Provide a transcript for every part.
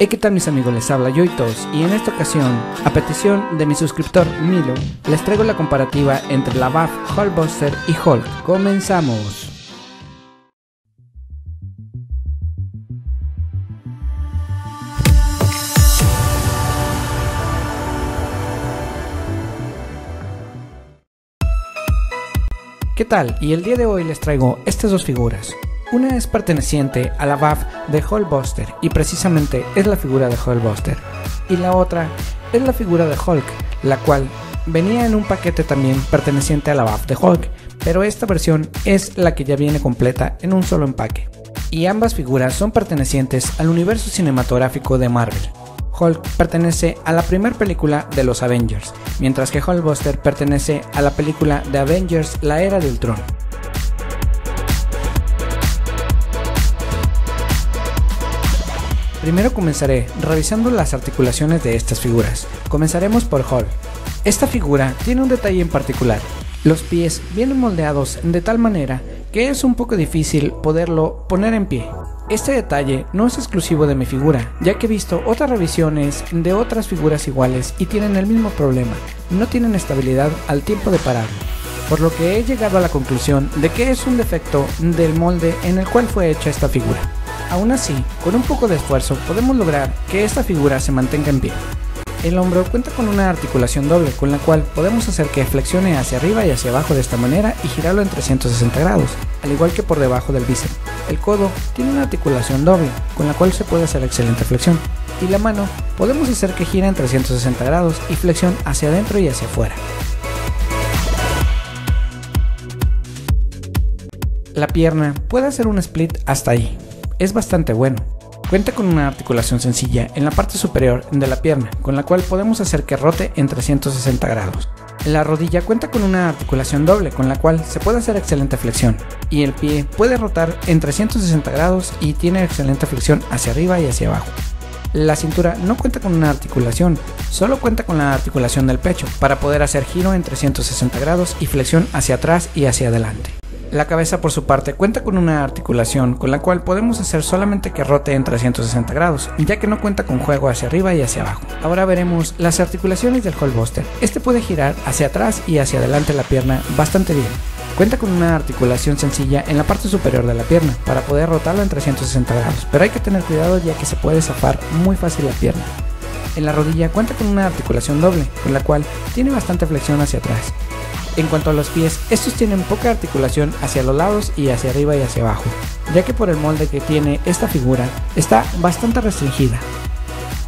Hey, ¿qué tal mis amigos? Les habla Yoitos y en esta ocasión, a petición de mi suscriptor Milo, les traigo la comparativa entre la BAF Hulkbuster y Hulk. ¡Comenzamos! ¿Qué tal? Y el día de hoy les traigo estas dos figuras. Una es perteneciente a la BAF de Hulkbuster y precisamente es la figura de Hulkbuster. Y la otra es la figura de Hulk, la cual venía en un paquete también perteneciente a la BAF de Hulk, pero esta versión es la que ya viene completa en un solo empaque. Y ambas figuras son pertenecientes al universo cinematográfico de Marvel. Hulk pertenece a la primera película de los Avengers, mientras que Hulkbuster pertenece a la película de Avengers La Era del Trono. Primero comenzaré revisando las articulaciones de estas figuras. Comenzaremos por Hulk. Esta figura tiene un detalle en particular. Los pies vienen moldeados de tal manera que es un poco difícil poderlo poner en pie. Este detalle no es exclusivo de mi figura, ya que he visto otras revisiones de otras figuras iguales y tienen el mismo problema, no tienen estabilidad al tiempo de pararlo, por lo que he llegado a la conclusión de que es un defecto del molde en el cual fue hecha esta figura. Aún así, con un poco de esfuerzo podemos lograr que esta figura se mantenga en pie. El hombro cuenta con una articulación doble con la cual podemos hacer que flexione hacia arriba y hacia abajo de esta manera y girarlo en 360 grados, al igual que por debajo del bíceps. El codo tiene una articulación doble con la cual se puede hacer excelente flexión. Y la mano podemos hacer que gira en 360 grados y flexión hacia adentro y hacia afuera. La pierna puede hacer un split hasta ahí, es bastante bueno. Cuenta con una articulación sencilla en la parte superior de la pierna, con la cual podemos hacer que rote en 360 grados. La rodilla cuenta con una articulación doble, con la cual se puede hacer excelente flexión. Y el pie puede rotar en 360 grados y tiene excelente flexión hacia arriba y hacia abajo. La cintura no cuenta con una articulación, solo cuenta con la articulación del pecho para poder hacer giro en 360 grados y flexión hacia atrás y hacia adelante. La cabeza por su parte cuenta con una articulación con la cual podemos hacer solamente que rote en 360 grados, ya que no cuenta con juego hacia arriba y hacia abajo. Ahora veremos las articulaciones del Hulkbuster. Este puede girar hacia atrás y hacia adelante la pierna bastante bien. Cuenta con una articulación sencilla en la parte superior de la pierna para poder rotarlo en 360 grados, pero hay que tener cuidado ya que se puede zafar muy fácil la pierna. En la rodilla cuenta con una articulación doble, con la cual tiene bastante flexión hacia atrás. En cuanto a los pies, estos tienen poca articulación hacia los lados y hacia arriba y hacia abajo, ya que por el molde que tiene esta figura está bastante restringida.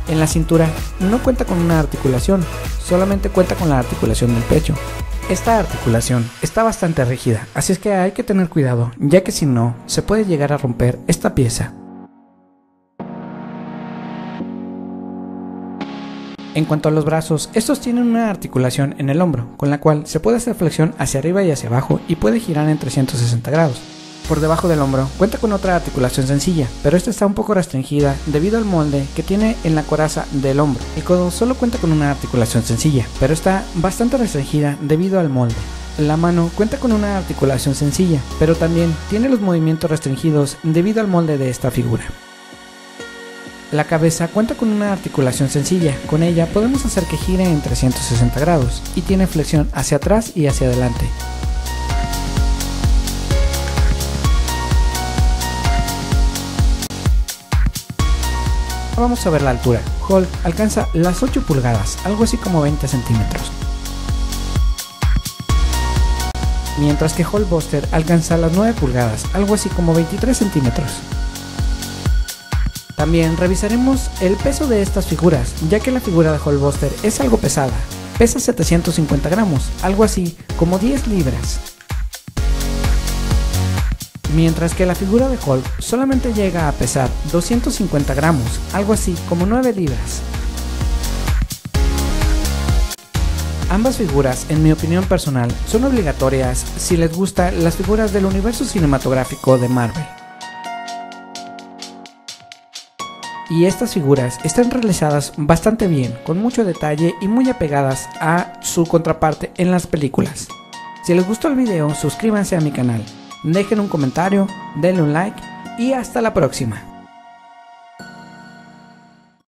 En la cintura no cuenta con una articulación, solamente cuenta con la articulación del pecho. Esta articulación está bastante rígida, así es que hay que tener cuidado, ya que si no, se puede llegar a romper esta pieza. En cuanto a los brazos, estos tienen una articulación en el hombro, con la cual se puede hacer flexión hacia arriba y hacia abajo y puede girar en 360 grados. Por debajo del hombro cuenta con otra articulación sencilla, pero esta está un poco restringida debido al molde que tiene en la coraza del hombro. El codo solo cuenta con una articulación sencilla, pero está bastante restringida debido al molde. La mano cuenta con una articulación sencilla, pero también tiene los movimientos restringidos debido al molde de esta figura. La cabeza cuenta con una articulación sencilla, con ella podemos hacer que gire en 360 grados y tiene flexión hacia atrás y hacia adelante. Vamos a ver la altura. Hulk alcanza las 8 pulgadas, algo así como 20 centímetros. Mientras que Hulkbuster alcanza las 9 pulgadas, algo así como 23 centímetros. También revisaremos el peso de estas figuras, ya que la figura de Hulkbuster es algo pesada. Pesa 750 gramos, algo así como 10 libras. Mientras que la figura de Hulk solamente llega a pesar 250 gramos, algo así como 9 libras. Ambas figuras, en mi opinión personal, son obligatorias si les gustan las figuras del universo cinematográfico de Marvel. Y estas figuras están realizadas bastante bien, con mucho detalle y muy apegadas a su contraparte en las películas. Si les gustó el video, suscríbanse a mi canal, dejen un comentario, denle un like y hasta la próxima.